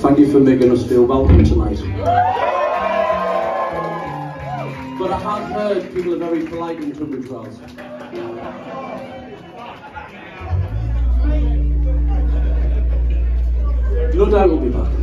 Thank you for making us feel welcome tonight. But I have heard people are very polite in Tunbridge Wells. No doubt we'll be back.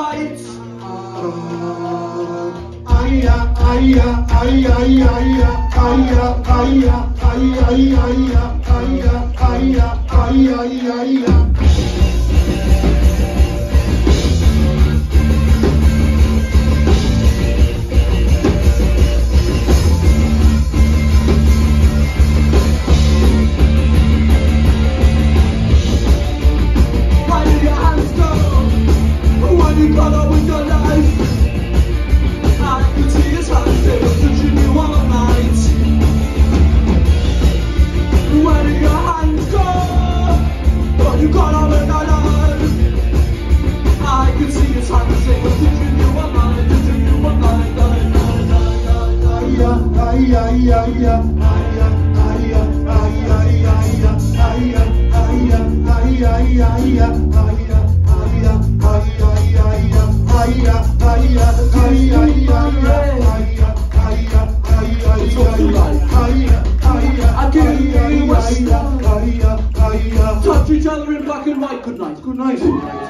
White. Aya, aya, aya, aya, aya, aya, aya, aya, aya, aya, aya, aya, aya. you got all that I love. I can see it's hard to sing. Did you do what mine? Did you do mine? Yeah, yeah, yeah, yeah. I can't night.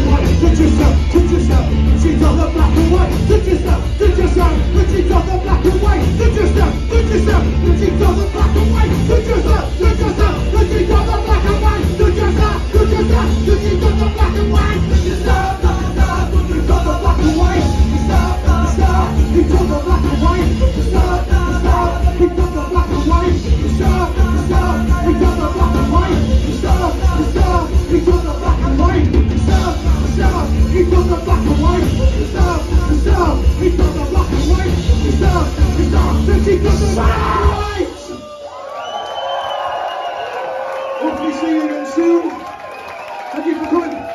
and white, get yourself, get yourself. She's all the black and white, get yourself, get yourself. When she's all the black and white, get yourself, get yourself. When she's all the black and white, get yourself, get yourself. When she's all the black and white, get yourself, get yourself. When she's all the black and white, get yourself, get yourself. When she's all the black and white, stop, stop. She's all the black and white. Hopefully see you again soon. Thank you for coming.